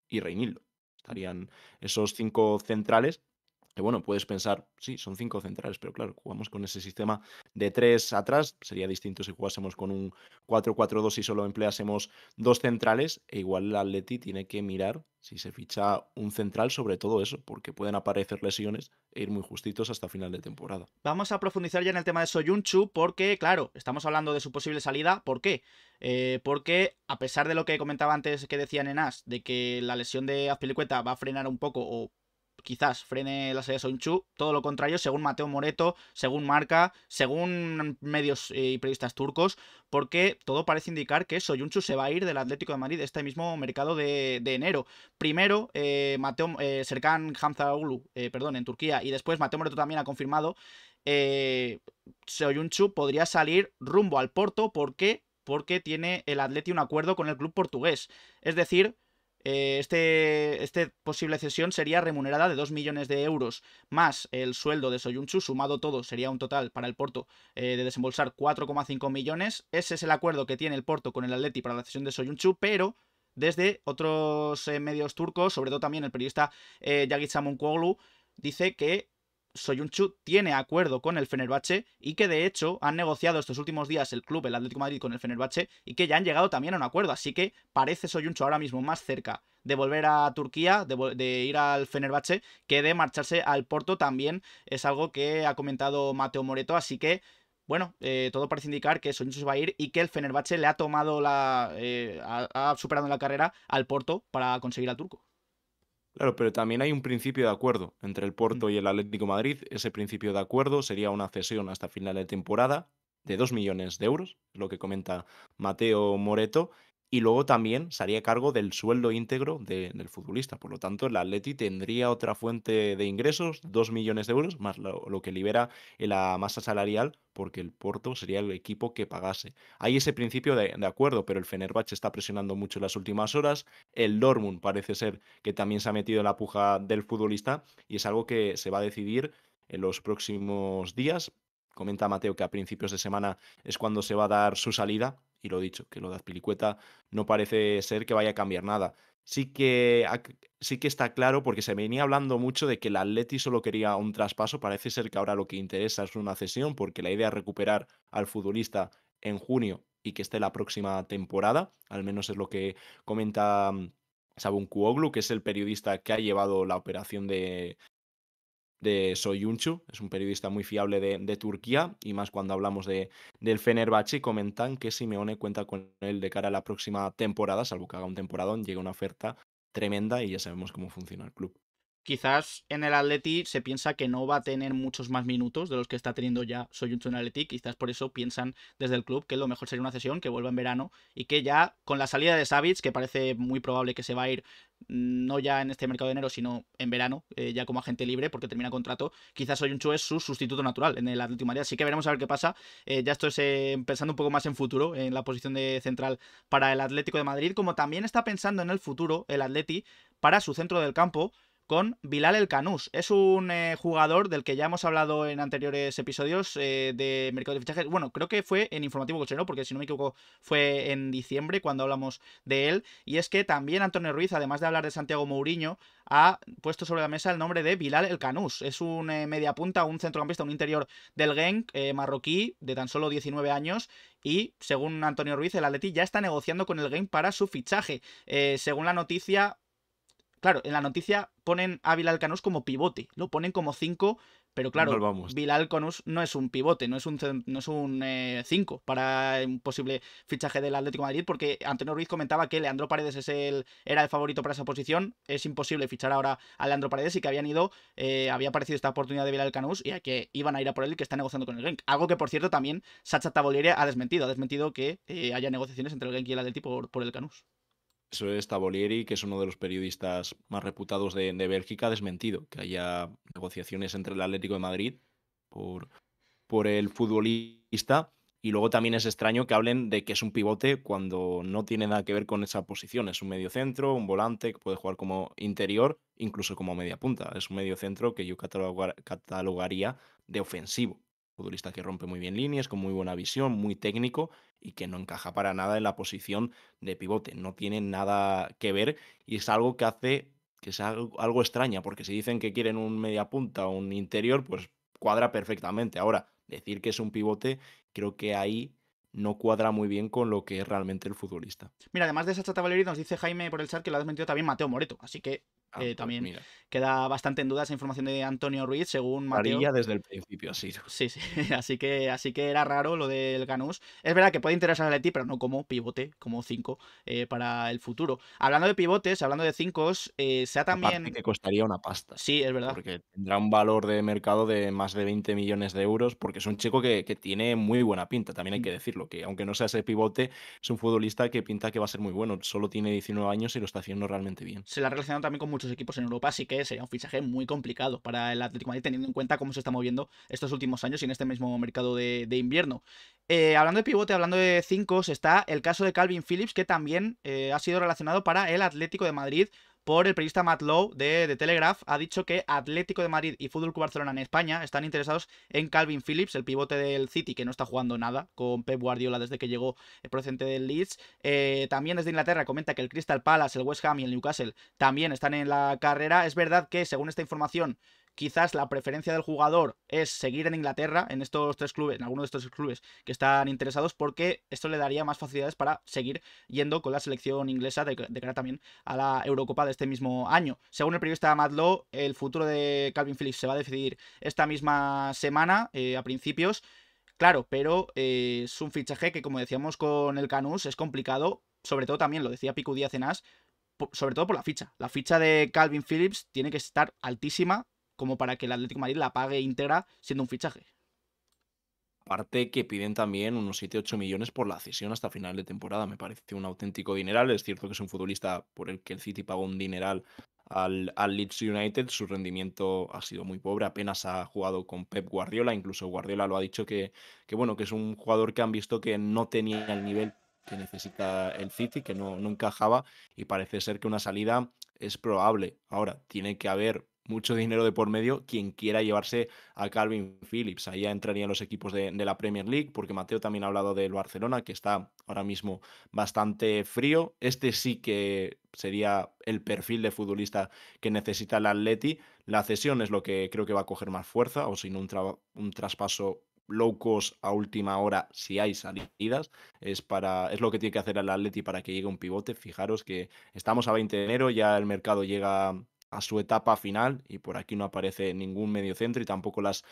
y Reinildo. Estarían esos cinco centrales que bueno, puedes pensar, sí, son cinco centrales, pero claro, jugamos con ese sistema de tres atrás, sería distinto si jugásemos con un 4-4-2 y solo empleásemos dos centrales, e igual el Atleti tiene que mirar si se ficha un central sobre todo eso, porque pueden aparecer lesiones e ir muy justitos hasta final de temporada. Vamos a profundizar ya en el tema de Soyunchu, porque, claro, estamos hablando de su posible salida. ¿Por qué? Eh, porque, a pesar de lo que comentaba antes que decía Nenas, de que la lesión de Azpilicueta va a frenar un poco o quizás frene la salida de todo lo contrario, según Mateo Moreto, según Marca, según medios eh, y periodistas turcos, porque todo parece indicar que Soyunchu se va a ir del Atlético de Madrid este mismo mercado de, enero. Primero, eh, Mateo, eh, Serkan Hamzaoğlu, eh, perdón, en Turquía, y después Mateo Moreto también ha confirmado, eh, Soyunchu podría salir rumbo al Porto, ¿por qué? Porque tiene el Atleti un acuerdo con el club portugués. Es decir, eh, este, este, posible cesión sería remunerada de 2 millones de euros más el sueldo de Soyunchu, sumado todo sería un total para el Porto eh, de desembolsar 4,5 millones. Ese es el acuerdo que tiene el Porto con el Atleti para la cesión de Soyunchu, pero desde otros eh, medios turcos, sobre todo también el periodista Yagit Samunkoglu, dice que Soyunchu tiene acuerdo con el Fenerbahce y que de hecho han negociado estos últimos días el club, el Atlético Madrid con el Fenerbahce y que ya han llegado también a un acuerdo. Así que parece Soyunchu ahora mismo más cerca de volver a Turquía, de, ir al Fenerbahce, que de marcharse al Porto también. Es algo que ha comentado Mateo Moreto. Así que bueno, eh, todo parece indicar que Soyuncu se va a ir y que el Fenerbahce le ha tomado la. Eh, ha, superado en la carrera al Porto para conseguir al turco. Claro, pero también hay un principio de acuerdo entre el Mm. Porto y el Atlético Madrid. Ese principio de acuerdo sería una cesión hasta final de temporada de 2 millones de euros, lo que comenta Mateo Moreto, y luego también sería a cargo del sueldo íntegro de- del futbolista. Por lo tanto, el Atleti tendría otra fuente de ingresos, 2 millones de euros, más lo, que libera la masa salarial, porque el Porto sería el equipo que pagase. Hay ese principio de, de acuerdo, pero el Fenerbahce está presionando mucho en las últimas horas. El Dortmund parece ser que también se ha metido en la puja del futbolista y es algo que se va a decidir en los próximos días. Comenta Mateo que a principios de semana es cuando se va a dar su salida y lo dicho, que lo de Azpilicueta no parece ser que vaya a cambiar nada. Sí que, sí que está claro porque se venía hablando mucho de que el Atleti solo quería un traspaso, parece ser que ahora lo que interesa es una cesión porque la idea es recuperar al futbolista en junio y que esté la próxima temporada, al menos es lo que comenta mm, Sabun Kuoglu, que es el periodista que ha llevado la operación de, de Soyunchu, es un periodista muy fiable de, de, Turquía, y más cuando hablamos de, del Fenerbahce, comentan que Simeone cuenta con él de cara a la próxima temporada, salvo que haga un temporadón, llega una oferta tremenda y ya sabemos cómo funciona el club. Quizás en el Atleti se piensa que no va a tener muchos más minutos de los que está teniendo ya Soyuncu en el Atleti. Quizás por eso piensan desde el club que lo mejor sería una cesión, que vuelva en verano y que ya con la salida de Savic, que parece muy probable que se va a ir no ya en este mercado de enero, sino en verano, eh, ya como agente libre, porque termina contrato, quizás Soyuncu es su sustituto natural en el Atlético Madrid. Así que veremos a ver qué pasa. Eh, ya estoy eh, pensando un poco más en futuro, en la posición de central para el Atlético de Madrid, como también está pensando en el futuro el Atleti para su centro del campo con Bilal El Canús. Es un eh, jugador del que ya hemos hablado en anteriores episodios eh, de mercado de fichajes. Bueno, creo que fue en Informativo Colchonero, porque si no me equivoco fue en diciembre cuando hablamos de él. Y es que también Antonio Ruiz, además de hablar de Santiago Mourinho, ha puesto sobre la mesa el nombre de Bilal El Canús. Es un eh, mediapunta, un centrocampista, un interior del Genk marroquí de tan solo 19 años. Y según Antonio Ruiz, el Atleti ya está negociando con el Genk para su fichaje. según la noticia, Claro, en la noticia ponen a Bilal Canús como pivote, lo ponen como 5, pero claro, vamos. Bilal Canús no es un pivote, no es un 5 no es un, eh, para un posible fichaje del Atlético de Madrid, porque Antonio Ruiz comentaba que Leandro Paredes es el, era el favorito para esa posición, es imposible fichar ahora a Leandro Paredes y que habían ido, eh, había aparecido esta oportunidad de Bilal Canús y a que iban a ir a por él y que está negociando con el Genk. Algo que, por cierto, también Sacha Taboliere ha desmentido, ha desmentido que eh, haya negociaciones entre el Genk y el Atlético por, por el Canús. Eso es Tabolieri, que es uno de los periodistas más reputados de, de, Bélgica, desmentido que haya negociaciones entre el Atlético de Madrid por, por el futbolista. Y luego también es extraño que hablen de que es un pivote cuando no tiene nada que ver con esa posición. Es un medio centro, un volante que puede jugar como interior, incluso como media punta. Es un medio centro que yo catalogar, catalogaría de ofensivo futbolista que rompe muy bien líneas, con muy buena visión, muy técnico y que no encaja para nada en la posición de pivote. No tiene nada que ver y es algo que hace que es algo, algo extraña, porque si dicen que quieren un media punta o un interior, pues cuadra perfectamente. Ahora, decir que es un pivote, creo que ahí no cuadra muy bien con lo que es realmente el futbolista. Mira, además de esa chata Valeri, nos dice Jaime por el chat que lo ha desmentido también Mateo Moreto, así que Ah, eh, pues también mira. queda bastante en duda esa información de Antonio Ruiz, según Mateo. Varilla desde el principio ha sido. Sí, sí, así que, así que era raro lo del Ganús. Es verdad que puede interesar a Leti, pero no como pivote, como 5 para el futuro. Hablando de pivotes, hablando de 5, eh, se ha Aparte también... que costaría una pasta. Sí, es verdad. Porque tendrá un valor de mercado de más de 20 millones de euros, porque es un chico que, que tiene muy buena pinta, también hay Mm. que decirlo, que aunque no sea ese pivote, es un futbolista que pinta que va a ser muy bueno. Solo tiene 19 años y lo está haciendo realmente bien. Se la ha relacionado también con muchos equipos en Europa, así que sería un fichaje muy complicado para el Atlético de Madrid, teniendo en cuenta cómo se está moviendo estos últimos años y en este mismo mercado de, invierno. Eh, hablando de pivote, hablando de 5, está el caso de Calvin Phillips, que también eh, ha sido relacionado para el Atlético de Madrid por el periodista Matt Lowe de, Telegraph, ha dicho que Atlético de Madrid y Fútbol Club Barcelona en España están interesados en Calvin Phillips, el pivote del City, que no está jugando nada con Pep Guardiola desde que llegó el procedente del Leeds. Eh, también desde Inglaterra comenta que el Crystal Palace, el West Ham y el Newcastle también están en la carrera. Es verdad que, según esta información, quizás la preferencia del jugador es seguir en Inglaterra, en estos tres clubes, en algunos de estos tres clubes que están interesados, porque esto le daría más facilidades para seguir yendo con la selección inglesa de, de cara también a la Eurocopa de este mismo año. Según el periodista Matt el futuro de Calvin Phillips se va a decidir esta misma semana, eh, a principios. Claro, pero eh, es un fichaje que, como decíamos con el Canus, es complicado. Sobre todo también, lo decía Pico Díaz en As, sobre todo por la ficha. La ficha de Calvin Phillips tiene que estar altísima como para que el Atlético de Madrid la pague íntegra siendo un fichaje. Aparte que piden también unos 7-8 millones por la cesión hasta final de temporada. Me parece un auténtico dineral. Es cierto que es un futbolista por el que el City pagó un dineral al, al, Leeds United. Su rendimiento ha sido muy pobre. Apenas ha jugado con Pep Guardiola. Incluso Guardiola lo ha dicho que, que bueno, que es un jugador que han visto que no tenía el nivel que necesita el City, que no, no encajaba. Y parece ser que una salida es probable. Ahora, tiene que haber mucho dinero de por medio quien quiera llevarse a Calvin Phillips. Ahí entrarían los equipos de, la Premier League, porque Mateo también ha hablado del Barcelona, que está ahora mismo bastante frío. Este sí que sería el perfil de futbolista que necesita el Atleti. La cesión es lo que creo que va a coger más fuerza, o si no, un, un traspaso low cost a última hora si hay salidas es para es lo que tiene que hacer el Atleti para que llegue un pivote fijaros que estamos a 20 de enero ya el mercado llega a su etapa final y por aquí no aparece ningún medio centro y tampoco las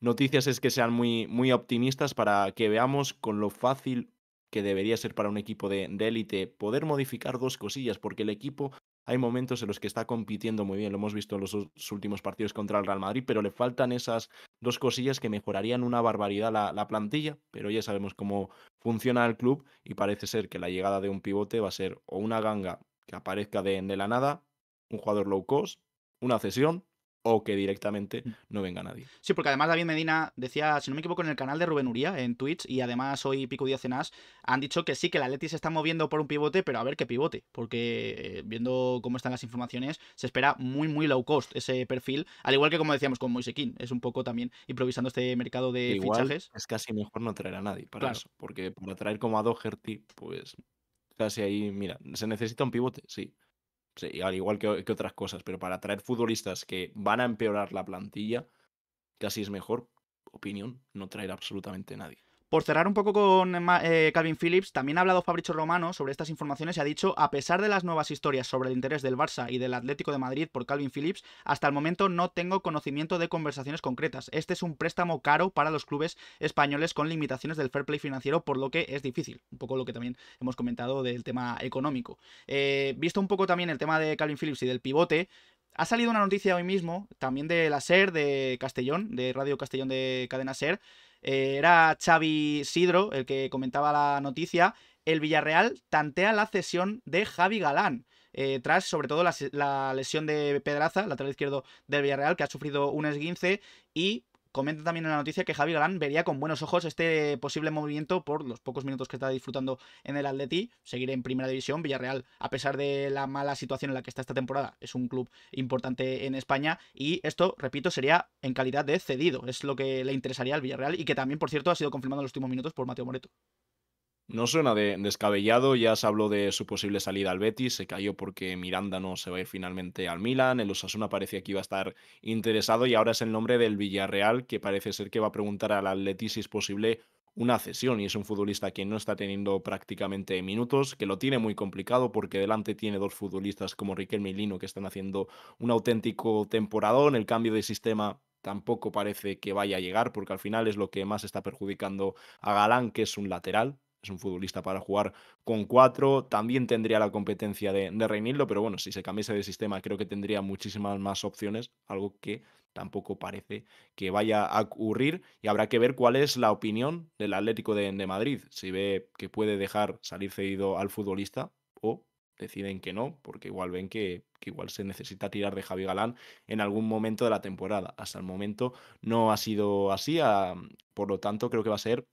noticias es que sean muy, muy optimistas para que veamos con lo fácil que debería ser para un equipo de élite poder modificar dos cosillas, porque el equipo hay momentos en los que está compitiendo muy bien, lo hemos visto en los últimos partidos contra el Real Madrid, pero le faltan esas dos cosillas que mejorarían una barbaridad la, la plantilla, pero ya sabemos cómo funciona el club y parece ser que la llegada de un pivote va a ser o una ganga que aparezca de la nada un jugador low cost, una cesión o que directamente no venga nadie. Sí, porque además David Medina decía, si no me equivoco, en el canal de Rubén Uría, en Twitch, y además hoy Pico Díaz en As, han dicho que sí, que la Atleti se está moviendo por un pivote, pero a ver qué pivote, porque eh, viendo cómo están las informaciones, se espera muy, muy low cost ese perfil, al igual que como decíamos con Moisequín, es un poco también improvisando este mercado de igual fichajes. Es casi mejor no traer a nadie para Claro. eso, porque para traer como a Doherty, pues casi ahí, mira, se necesita un pivote, sí. Al igual que, que otras cosas, pero para traer futbolistas que van a empeorar la plantilla, casi es mejor, opinión, no traer absolutamente nadie. Por cerrar un poco con Ma- eh, Calvin Phillips, también ha hablado Fabricio Romano sobre estas informaciones y ha dicho, a pesar de las nuevas historias sobre el interés del Barça y del Atlético de Madrid por Calvin Phillips, hasta el momento no tengo conocimiento de conversaciones concretas. Este es un préstamo caro para los clubes españoles con limitaciones del fair play financiero, por lo que es difícil. Un poco lo que también hemos comentado del tema económico. Eh, visto un poco también el tema de Calvin Phillips y del pivote, ha salido una noticia hoy mismo, también de la SER de Castellón, de Radio Castellón de Cadena SER, eh, era Xavi Sidro el que comentaba la noticia. El Villarreal tantea la cesión de Javi Galán. eh, tras sobre todo la, la lesión de Pedraza, lateral izquierdo del Villarreal, que ha sufrido un esguince. Y comenta también en la noticia que Javi Galán vería con buenos ojos este posible movimiento por los pocos minutos que está disfrutando en el Atleti. Seguir en primera división. Villarreal, a pesar de la mala situación en la que está esta temporada, es un club importante en España. Y esto, repito, sería en calidad de cedido. Es lo que le interesaría al Villarreal y que también, por cierto, ha sido confirmado en los últimos minutos por Mateo Moreto. No suena de, descabellado, ya se habló de su posible salida al Betis, se cayó porque Miranda no se va a ir finalmente al Milan, el Osasuna parecía que iba a estar interesado y ahora es el nombre del Villarreal que parece ser que va a preguntar al Atleti si es posible una cesión y es un futbolista que no está teniendo prácticamente minutos, que lo tiene muy complicado porque delante tiene dos futbolistas como Riquelme y Lino que están haciendo un auténtico temporadón, el cambio de sistema tampoco parece que vaya a llegar porque al final es lo que más está perjudicando a Galán, que es un lateral, un futbolista para jugar con cuatro. También tendría la competencia de, de Reinildo, pero bueno, si se cambiase de sistema, creo que tendría muchísimas más opciones, algo que tampoco parece que vaya a ocurrir. Y habrá que ver cuál es la opinión del Atlético de, Madrid. Si ve que puede dejar salir cedido al futbolista o deciden que no, porque igual ven que, igual se necesita tirar de Javi Galán en algún momento de la temporada. Hasta el momento no ha sido así, por lo tanto creo que va a ser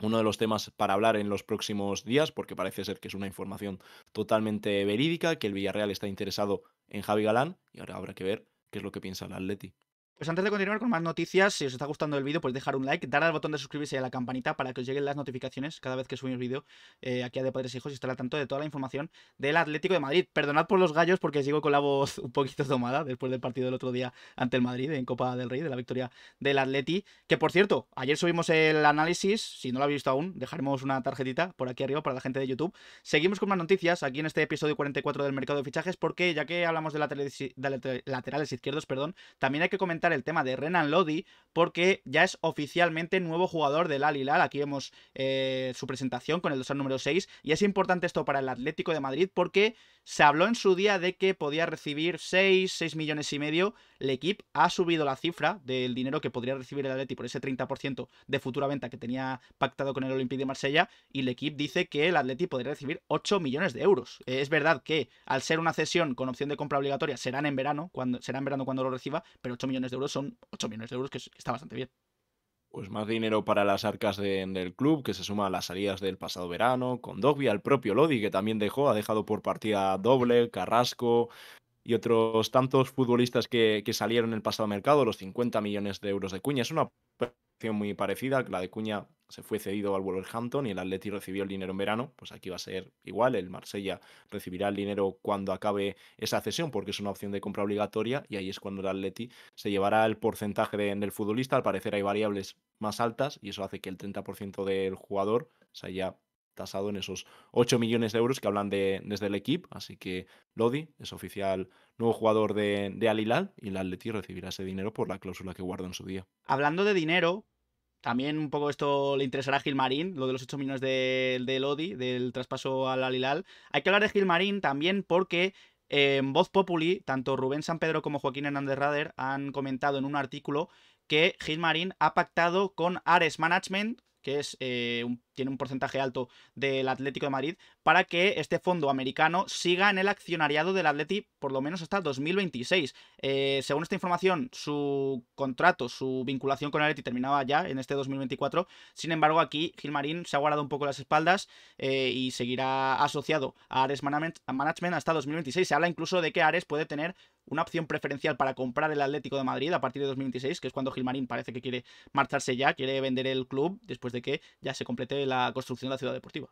uno de los temas para hablar en los próximos días, porque parece ser que es una información totalmente verídica, que el Villarreal está interesado en Javi Galán, y ahora habrá que ver qué es lo que piensa el Atleti. Pues antes de continuar con más noticias, si os está gustando el vídeo, podéis dejar un like, dar al botón de suscribirse y a la campanita para que os lleguen las notificaciones cada vez que subimos vídeo eh, aquí a De Padres Hijos y estar al tanto de toda la información del Atlético de Madrid. Perdonad por los gallos porque sigo con la voz un poquito tomada después del partido del otro día ante el Madrid en Copa del Rey, de la victoria del Atleti. Que por cierto, ayer subimos el análisis, si no lo habéis visto aún, dejaremos una tarjetita por aquí arriba para la gente de YouTube. Seguimos con más noticias aquí en este episodio 44 del mercado de fichajes porque ya que hablamos de, laterales, de laterales izquierdos, perdón, también hay que comentar el tema de Renan Lodi, porque ya es oficialmente nuevo jugador del Al Hilal. Aquí vemos eh, su presentación con el dorsal número 6. Y es importante esto para el Atlético de Madrid porque se habló en su día de que podía recibir 6, 6 millones y medio. El equipo ha subido la cifra del dinero que podría recibir el Atlético por ese 30% de futura venta que tenía pactado con el Olympique de Marsella. Y el equipo dice que el Atlético podría recibir 8 millones de euros. es verdad que al ser una cesión con opción de compra obligatoria serán en verano, cuando, será en verano cuando lo reciba, pero 8 millones de euros son 8 millones de euros, que está bastante bien. Pues más dinero para las arcas del club, que se suma a las salidas del pasado verano, con Dogbia, el propio Lodi, que también dejó, ha dejado por partida doble, Carrasco y otros tantos futbolistas que, que salieron en el pasado mercado, los 50 millones de euros de Cuña. Es una operación muy parecida, la de Cuña se fue cedido al Wolverhampton y el Atleti recibió el dinero en verano, pues aquí va a ser igual, el Marsella recibirá el dinero cuando acabe esa cesión porque es una opción de compra obligatoria y ahí es cuando el Atleti se llevará el porcentaje del futbolista, al parecer hay variables más altas y eso hace que el 30% del jugador se haya tasado en esos 8 millones de euros que hablan de, desde el equipo, así que Lodi es oficial nuevo jugador de, de Al Hilal y el Atleti recibirá ese dinero por la cláusula que guarda en su día. Hablando de dinero, también un poco esto le interesará a Gilmarín, lo de los 8 millones de, Lodi, del traspaso al Alilal. Hay que hablar de Gilmarín también porque en Voz Populi, tanto Rubén San Pedro como Joaquín Hernández Rader han comentado en un artículo que Gilmarín ha pactado con Ares Management, que es eh, tiene un porcentaje alto del Atlético de Madrid, para que este fondo americano siga en el accionariado del Atleti por lo menos hasta 2026. Eh, según esta información, su contrato, su vinculación con el Atleti terminaba ya en este 2024. Sin embargo, aquí Gilmarín se ha guardado un poco las espaldas eh, y seguirá asociado a Ares Management hasta 2026. Se habla incluso de que Ares puede tener una opción preferencial para comprar el Atlético de Madrid a partir de 2026, que es cuando Gilmarín parece que quiere marcharse ya, quiere vender el club después de que ya se complete la construcción de la ciudad deportiva.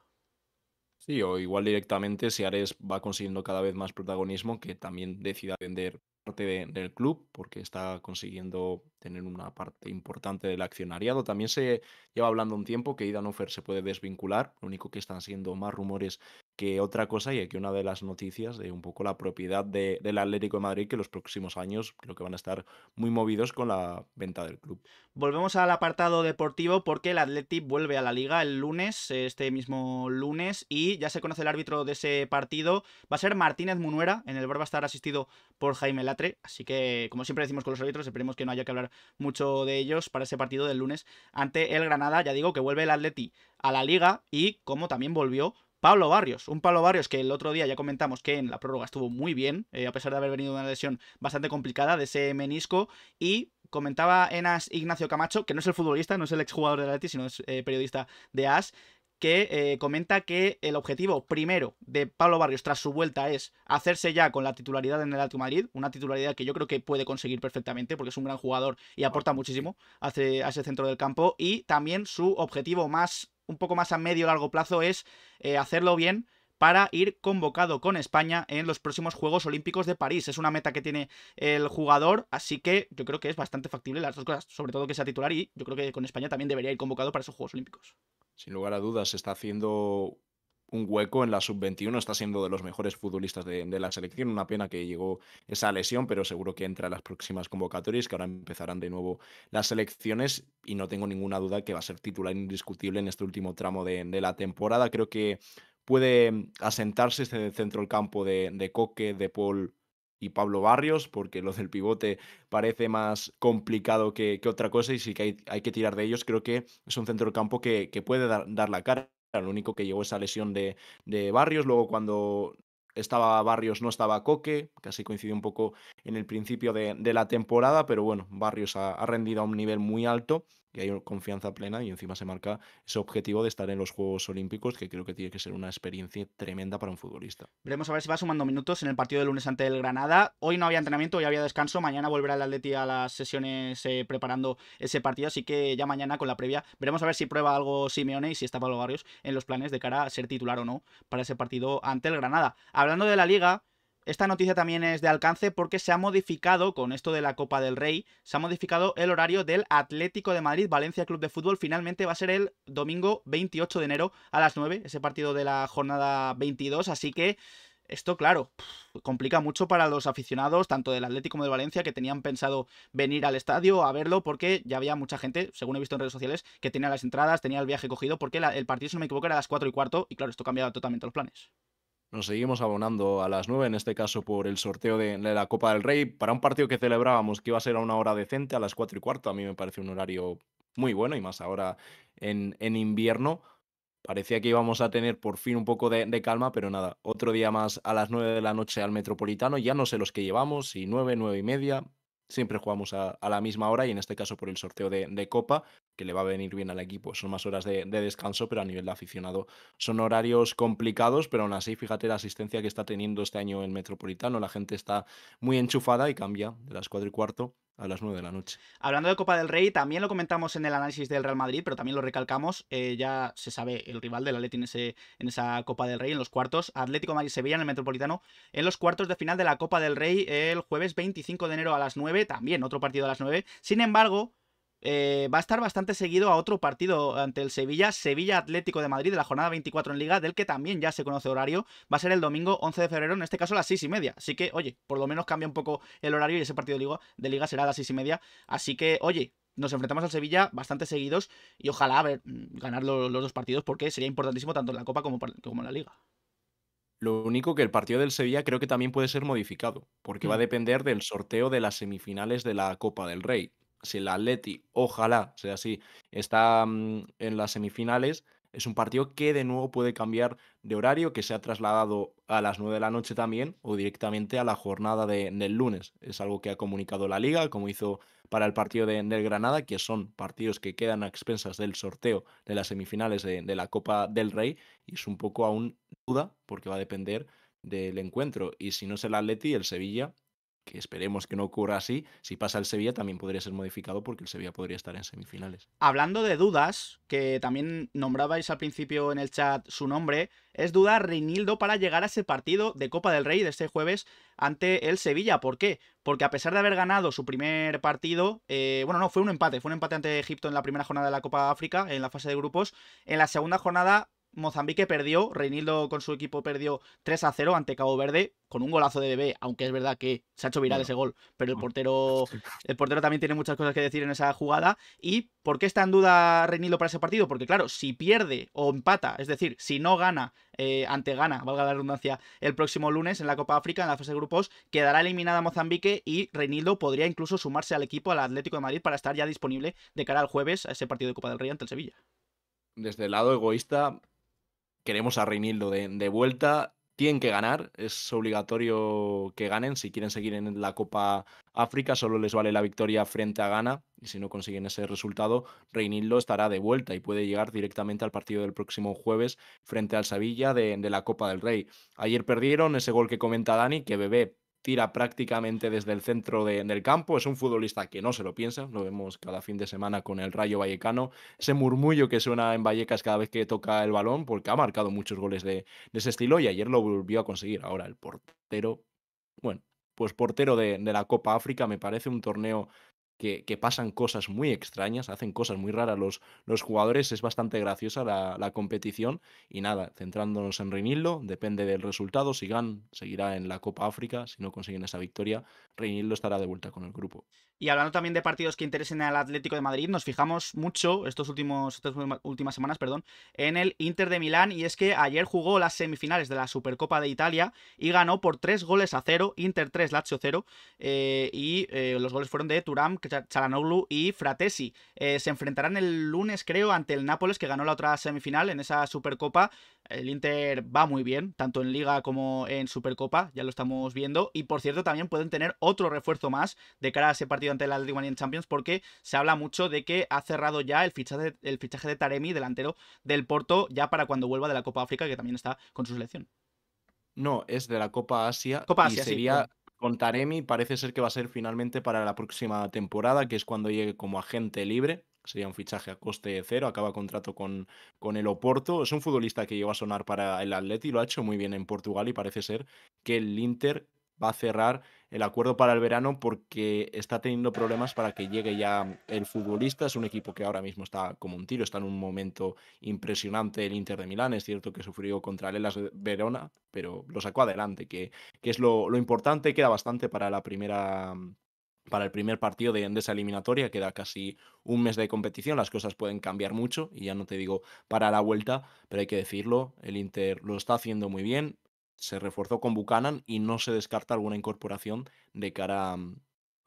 Sí, o igual directamente si Ares va consiguiendo cada vez más protagonismo, que también decida vender parte del club, porque está consiguiendo tener una parte importante del accionariado. También se lleva hablando un tiempo que Idan Offer se puede desvincular, lo único que están siendo más rumores que otra cosa, y aquí una de las noticias de un poco la propiedad de, del Atlético de Madrid, que los próximos años creo que van a estar muy movidos con la venta del club. Volvemos al apartado deportivo porque el Atlético vuelve a la liga el lunes, este mismo lunes, y ya se conoce el árbitro de ese partido. Va a ser Martínez Munuera, en el bar va a estar asistido por Jaime Latre, así que como siempre decimos con los árbitros, esperemos que no haya que hablar mucho de ellos para ese partido del lunes ante el Granada. Ya digo que vuelve el Atleti a la liga y como también volvió Pablo Barrios, un Pablo Barrios que el otro día ya comentamos que en la prórroga estuvo muy bien, eh, a pesar de haber venido una lesión bastante complicada de ese menisco y comentaba Enas Ignacio Camacho, que no es el futbolista, no es el exjugador del Atleti, sino es eh, periodista de AS, que eh, comenta que el objetivo primero de Pablo Barrios tras su vuelta es hacerse ya con la titularidad en el Atlético Madrid, una titularidad que yo creo que puede conseguir perfectamente porque es un gran jugador y aporta muchísimo a ese centro del campo y también su objetivo más un poco más a medio largo plazo es eh, hacerlo bien para ir convocado con España en los próximos Juegos Olímpicos de París. Es una meta que tiene el jugador, así que yo creo que es bastante factible las dos cosas, sobre todo que sea titular y yo creo que con España también debería ir convocado para esos Juegos Olímpicos. Sin lugar a dudas, se está haciendo un hueco en la sub-21, está siendo de los mejores futbolistas de, la selección. Una pena que llegó esa lesión, pero seguro que entra en las próximas convocatorias, que ahora empezarán de nuevo las selecciones y no tengo ninguna duda que va a ser titular indiscutible en este último tramo de, de la temporada. Creo que puede asentarse este centro del campo de, de Coque, de Paul y Pablo Barrios, porque lo del pivote parece más complicado que, otra cosa y sí que hay, que tirar de ellos. Creo que es un centro del campo que, puede dar, dar, la cara. Lo único que llegó esa lesión de, de Barrios, luego cuando estaba Barrios, no estaba Coque, casi coincidió un poco en el principio de, la temporada, pero bueno, Barrios ha, rendido a un nivel muy alto y hay confianza plena y encima se marca ese objetivo de estar en los Juegos Olímpicos, que creo que tiene que ser una experiencia tremenda para un futbolista. Veremos a ver si va sumando minutos en el partido de lunes ante el Granada. Hoy no había entrenamiento, hoy había descanso, mañana volverá el Atleti a las sesiones eh, preparando ese partido, así que ya mañana con la previa veremos a ver si prueba algo Simeone y si está Pablo Barrios en los planes de cara a ser titular o no para ese partido ante el Granada. Hablando de la liga, esta noticia también es de alcance porque se ha modificado, con esto de la Copa del Rey, se ha modificado el horario del Atlético de Madrid Valencia Club de Fútbol. Finalmente va a ser el domingo 28 de enero a las 9, ese partido de la jornada 22. Así que esto, claro, complica mucho para los aficionados, tanto del Atlético como de Valencia, que tenían pensado venir al estadio a verlo, porque ya había mucha gente, según he visto en redes sociales, que tenía las entradas, tenía el viaje cogido, porque el partido, si no me equivoco, era a las 4 y cuarto, y claro, esto cambiaba totalmente los planes. Nos seguimos abonando a las 9, en este caso por el sorteo de, la Copa del Rey, para un partido que celebrábamos que iba a ser a una hora decente, a las 4 y cuarto. A mí me parece un horario muy bueno y más ahora en, en invierno. Parecía que íbamos a tener por fin un poco de, de, calma, pero nada, otro día más a las 9 de la noche al Metropolitano. Ya no sé los que llevamos, si 9, 9 y media siempre jugamos a, la misma hora y en este caso por el sorteo de, Copa, que le va a venir bien al equipo. Son más horas de, descanso, pero a nivel de aficionado son horarios complicados, pero aún así, fíjate la asistencia que está teniendo este año el Metropolitano. La gente está muy enchufada y cambia de las 4 y cuarto a las 9 de la noche. Hablando de Copa del Rey, también lo comentamos en el análisis del Real Madrid, pero también lo recalcamos. Eh, ya se sabe el rival del Atleti en, en esa Copa del Rey, en los cuartos. Atlético Madrid-Sevilla en el Metropolitano, en los cuartos de final de la Copa del Rey el jueves 25 de enero a las 9. También otro partido a las 9. Sin embargo, eh, va a estar bastante seguido a otro partido ante el Sevilla, Sevilla Atlético de Madrid, de la jornada 24 en Liga, del que también ya se conoce horario. Va a ser el domingo 11 de febrero, en este caso a las 6 y media. Así que, oye, por lo menos cambia un poco el horario y ese partido de Liga, de Liga será a las 6 y media. Así que, oye, nos enfrentamos al Sevilla bastante seguidos y ojalá ver, mm, ganar los, dos partidos porque sería importantísimo tanto en la Copa como, como en la Liga. Lo único que el partido del Sevilla creo que también puede ser modificado, porque va a mm. depender del sorteo de las semifinales de la Copa del Rey si el Atleti, ojalá sea así, está mm, en las semifinales, es un partido que de nuevo puede cambiar de horario, que se ha trasladado a las 9 de la noche también o directamente a la jornada del lunes. Es algo que ha comunicado la liga, como hizo para el partido de, del Granada, que son partidos que quedan a expensas del sorteo de las semifinales de, de la Copa del Rey y es un poco aún duda porque va a depender del encuentro. Y si no es el Atleti, el Sevilla que esperemos que no ocurra así, si pasa el Sevilla también podría ser modificado porque el Sevilla podría estar en semifinales. Hablando de dudas, que también nombrabais al principio en el chat su nombre, es duda Reinildo para llegar a ese partido de Copa del Rey de este jueves ante el Sevilla. ¿Por qué? Porque a pesar de haber ganado su primer partido, eh, bueno, no, fue un empate, fue un empate ante Egipto en la primera jornada de la Copa África, en la fase de grupos, en la segunda jornada Mozambique perdió, Reinildo con su equipo perdió 3 a 0 ante Cabo Verde con un golazo de bebé, aunque es verdad que se ha hecho viral ese gol, pero el portero el portero también tiene muchas cosas que decir en esa jugada y ¿por qué está en duda Reinildo para ese partido? Porque claro, si pierde o empata, es decir, si no gana eh, ante gana, valga la redundancia, el próximo lunes en la Copa África en la fase de grupos, quedará eliminada Mozambique y Reinildo podría incluso sumarse al equipo al Atlético de Madrid para estar ya disponible de cara al jueves a ese partido de Copa del Rey ante el Sevilla. Desde el lado egoísta, queremos a Reinildo de, vuelta. Tienen que ganar, es obligatorio que ganen. Si quieren seguir en la Copa África, solo les vale la victoria frente a Ghana. Y si no consiguen ese resultado, Reinildo estará de vuelta y puede llegar directamente al partido del próximo jueves frente al Sevilla de, de la Copa del Rey. Ayer perdieron ese gol que comenta Dani, que Bebé tira prácticamente desde el centro del campo. Es un futbolista que no se lo piensa, lo vemos cada fin de semana con el Rayo Vallecano. Ese murmullo que suena en Vallecas cada vez que toca el balón, porque ha marcado muchos goles de, de ese estilo y ayer lo volvió a conseguir. Ahora el portero, bueno, pues portero de, de la Copa África me parece un torneo que, pasan cosas muy extrañas, hacen cosas muy raras los, los jugadores, es bastante graciosa la, competición y nada, centrándonos en Reinildo, depende del resultado, si gan seguirá en la Copa África, si no consiguen esa victoria, Reinildo estará de vuelta con el grupo. Y hablando también de partidos que interesen al Atlético de Madrid, nos fijamos mucho estos últimos, estas últimas semanas perdón, en el Inter de Milán y es que ayer jugó las semifinales de la Supercopa de Italia y ganó por tres goles a cero, Inter 3, Lazio 0 eh, y eh, los goles fueron de Turam, Chalanoglu y Fratesi. Eh, se enfrentarán el lunes, creo, ante el Nápoles, que ganó la otra semifinal en esa Supercopa. El Inter va muy bien, tanto en Liga como en Supercopa, ya lo estamos viendo. Y por cierto, también pueden tener otro refuerzo más de cara a ese partido ante el Atlético en Champions, porque se habla mucho de que ha cerrado ya el fichaje, el fichaje de Taremi, delantero del Porto, ya para cuando vuelva de la Copa África, que también está con su selección. No, es de la Copa Asia. Copa Asia, y sería, con Taremi parece ser que va a ser finalmente para la próxima temporada, que es cuando llegue como agente libre. Sería un fichaje a coste cero, acaba contrato con, con el Oporto. Es un futbolista que lleva a sonar para el Atleti, lo ha hecho muy bien en Portugal y parece ser que el Inter va a cerrar el acuerdo para el verano porque está teniendo problemas para que llegue ya el futbolista. Es un equipo que ahora mismo está como un tiro, está en un momento impresionante el Inter de Milán. Es cierto que sufrió contra el Elas Verona, pero lo sacó adelante, que, que es lo, lo, importante. Queda bastante para la primera. Para el primer partido de, de esa eliminatoria, queda casi un mes de competición, las cosas pueden cambiar mucho y ya no te digo para la vuelta, pero hay que decirlo, el Inter lo está haciendo muy bien, se reforzó con Buchanan y no se descarta alguna incorporación de cara a,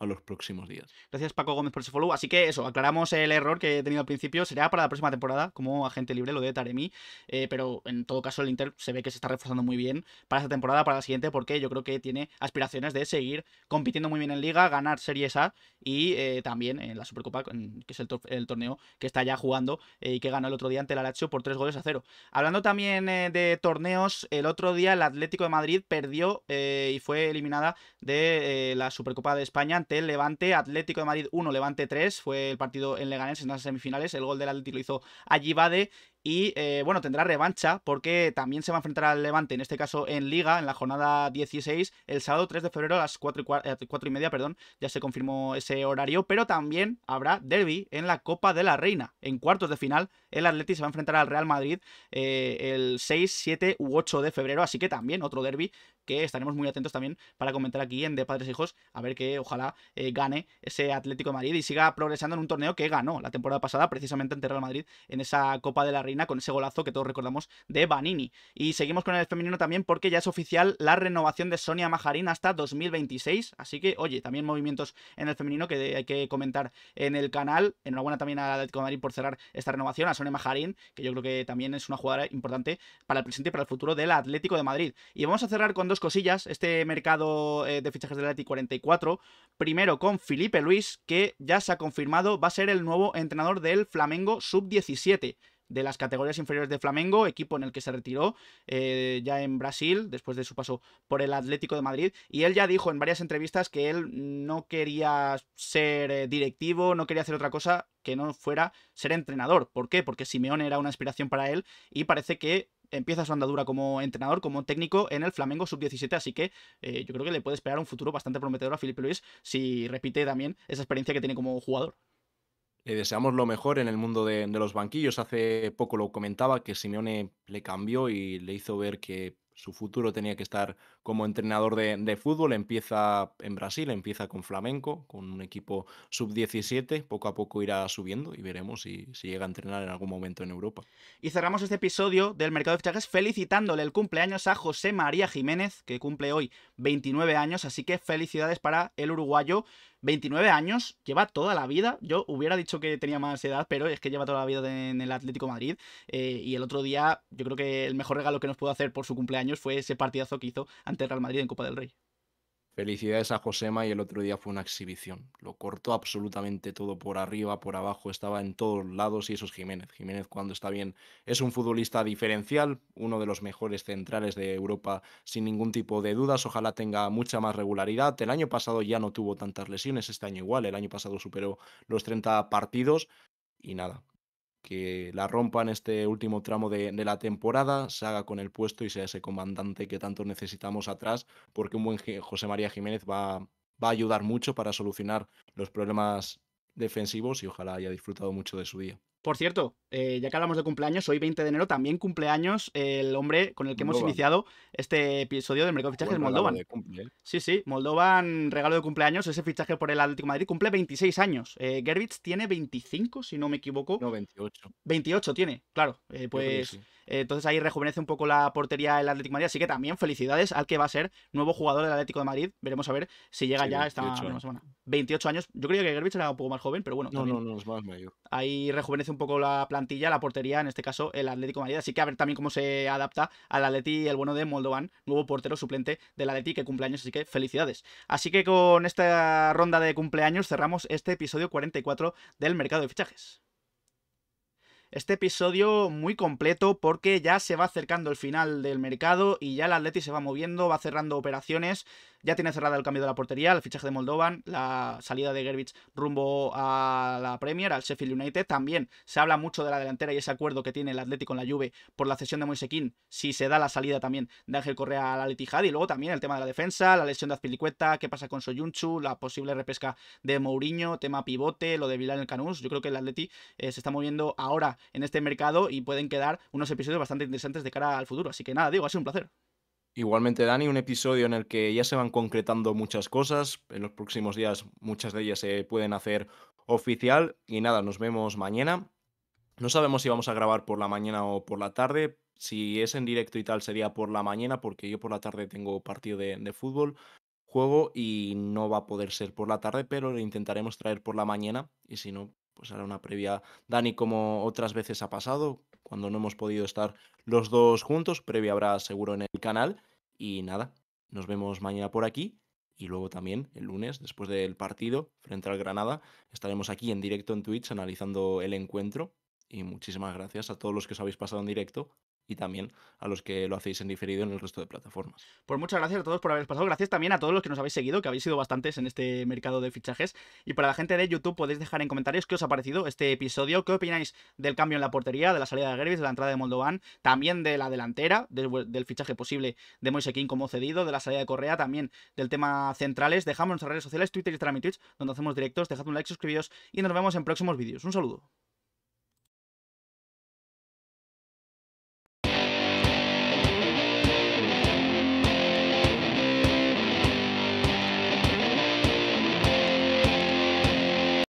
a los próximos días. Gracias Paco Gómez por ese follow. Así que eso, aclaramos el error que he tenido al principio. Será para la próxima temporada como agente libre lo de Taremi. Eh, pero en todo caso el Inter se ve que se está reforzando muy bien para esta temporada, para la siguiente, porque yo creo que tiene aspiraciones de seguir compitiendo muy bien en liga, ganar Series A y eh, también en la Supercopa, que es el, torneo que está ya jugando eh, y que ganó el otro día ante el por tres goles a cero. Hablando también de torneos, el otro día el Atlético de Madrid perdió y fue eliminada de la Supercopa de España el Levante, Atlético de Madrid 1, Levante 3, fue el partido en Leganés en las semifinales, el gol del Atlético lo hizo Allibade y eh, bueno, tendrá revancha porque también se va a enfrentar al Levante, en este caso en Liga, en la jornada 16, el sábado 3 de febrero a las 4 y, eh, y media, perdón, ya se confirmó ese horario, pero también habrá derby en la Copa de la Reina. En cuartos de final, el Atlético se va a enfrentar al Real Madrid eh, el 6, 7 u 8 de febrero, así que también otro derby que estaremos muy atentos también para comentar aquí en De Padres e Hijos, a ver que ojalá gane ese Atlético de Madrid y siga progresando en un torneo que ganó la temporada pasada precisamente ante Real Madrid en esa Copa de la Reina con ese golazo que todos recordamos de Banini. Y seguimos con el femenino también porque ya es oficial la renovación de Sonia Majarín hasta 2026. Así que, oye, también movimientos en el femenino que hay que comentar en el canal. Enhorabuena también a Atlético de Madrid por cerrar esta renovación, a Sonia Majarín, que yo creo que también es una jugadora importante para el presente y para el futuro del Atlético de Madrid. Y vamos a cerrar con dos cosillas, este mercado eh, de fichajes del Atlético 44. Primero con Felipe Luis, que ya se ha confirmado va a ser el nuevo entrenador del Flamengo Sub-17 de las categorías inferiores de Flamengo, equipo en el que se retiró eh, ya en Brasil, después de su paso por el Atlético de Madrid. Y él ya dijo en varias entrevistas que él no quería ser eh, directivo, no quería hacer otra cosa que no fuera ser entrenador. ¿Por qué? Porque Simeone era una inspiración para él y parece que empieza su andadura como entrenador, como técnico en el Flamengo Sub-17, así que eh, yo creo que le puede esperar un futuro bastante prometedor a Felipe Luis si repite también esa experiencia que tiene como jugador. Le deseamos lo mejor en el mundo de, los banquillos. Hace poco lo comentaba que Simeone le cambió y le hizo ver que su futuro tenía que estar como entrenador de, fútbol. Empieza en Brasil, empieza con Flamenco, con un equipo sub-17. Poco a poco irá subiendo y veremos si, si, llega a entrenar en algún momento en Europa. Y cerramos este episodio del Mercado de Fichajes felicitándole el cumpleaños a José María Jiménez, que cumple hoy 29 años. Así que felicidades para el uruguayo. 29 años, lleva toda la vida. Yo hubiera dicho que tenía más edad, pero es que lleva toda la vida en el Atlético Madrid. Eh, y el otro día, yo creo que el mejor regalo que nos pudo hacer por su cumpleaños fue ese partidazo que hizo ante el Madrid en Copa del Rey. Felicidades a Josema y el otro día fue una exhibición. Lo cortó absolutamente todo por arriba, por abajo, estaba en todos lados y eso es Jiménez. Jiménez cuando está bien es un futbolista diferencial, uno de los mejores centrales de Europa sin ningún tipo de dudas. Ojalá tenga mucha más regularidad. El año pasado ya no tuvo tantas lesiones, este año igual. El año pasado superó los 30 partidos y nada, que la rompa en este último tramo de, la temporada, se haga con el puesto y sea ese comandante que tanto necesitamos atrás, porque un buen José María Jiménez va, va a ayudar mucho para solucionar los problemas defensivos y ojalá haya disfrutado mucho de su día. Por cierto, eh, ya que hablamos de cumpleaños, hoy 20 de enero también cumpleaños el hombre con el que hemos iniciado este episodio del mercado de fichajes, Moldovan. ¿eh? Sí, sí, Moldovan, regalo de cumpleaños, ese fichaje por el Atlético de Madrid, cumple 26 años. Eh, tiene 25, si no me equivoco. No, 28. 28 tiene, claro. Eh, pues entonces ahí rejuvenece un poco la portería del Atlético de Madrid. Así que también felicidades al que va a ser nuevo jugador del Atlético de Madrid. Veremos a ver si llega ya esta semana. 28 años. Yo creo que Gervich era un poco más joven, pero bueno. No, no, no, es más mayor. Ahí rejuvenece un poco la plantilla, la portería, en este caso el Atlético de Madrid. Así que a ver también cómo se adapta al Atleti el bueno de Moldovan, nuevo portero suplente del Atleti que cumpleaños. Así que felicidades. Así que con esta ronda de cumpleaños cerramos este episodio 44 del mercado de fichajes. Este episodio muy completo porque ya se va acercando el final del mercado y ya el Atleti se va moviendo, va cerrando operaciones ya tiene cerrada el cambio de la portería, el fichaje de Moldovan, la salida de Gerbich rumbo a la Premier, al Sheffield United. También se habla mucho de la delantera y ese acuerdo que tiene el Atlético con la Juve por la cesión de Moisequín, si se da la salida también de Ángel Correa al Etihad. Y luego también el tema de la defensa, la lesión de Azpilicueta, qué pasa con Soyunchu, la posible repesca de Mourinho, tema pivote, lo de Villar en el Canús. Yo creo que el Atleti eh, se está moviendo ahora en este mercado y pueden quedar unos episodios bastante interesantes de cara al futuro. Así que nada, digo, ha sido un placer. Igualmente, Dani, un episodio en el que ya se van concretando muchas cosas. En los próximos días muchas de ellas se pueden hacer oficial. Y nada, nos vemos mañana. No sabemos si vamos a grabar por la mañana o por la tarde. Si es en directo y tal, sería por la mañana, porque yo por la tarde tengo partido de, de fútbol, juego y no va a poder ser por la tarde, pero lo intentaremos traer por la mañana. Y si no, pues hará una previa Dani como otras veces ha pasado, cuando no hemos podido estar los dos juntos, previa habrá seguro en el canal. Y nada, nos vemos mañana por aquí y luego también el lunes, después del partido frente al Granada, estaremos aquí en directo en Twitch analizando el encuentro. Y muchísimas gracias a todos los que os habéis pasado en directo y también a los que lo hacéis en diferido en el resto de plataformas. Pues muchas gracias a todos por haber pasado. Gracias también a todos los que nos habéis seguido, que habéis sido bastantes en este mercado de fichajes. Y para la gente de YouTube podéis dejar en comentarios qué os ha parecido este episodio, qué opináis del cambio en la portería, de la salida de Gervis, de la entrada de Moldovan, también de la delantera, del, fichaje posible de Moise como cedido, de la salida de Correa, también del tema centrales. Dejamos nuestras redes sociales, Twitter, Instagram y Twitch, donde hacemos directos. Dejad un like, suscribíos y nos vemos en próximos vídeos. Un saludo.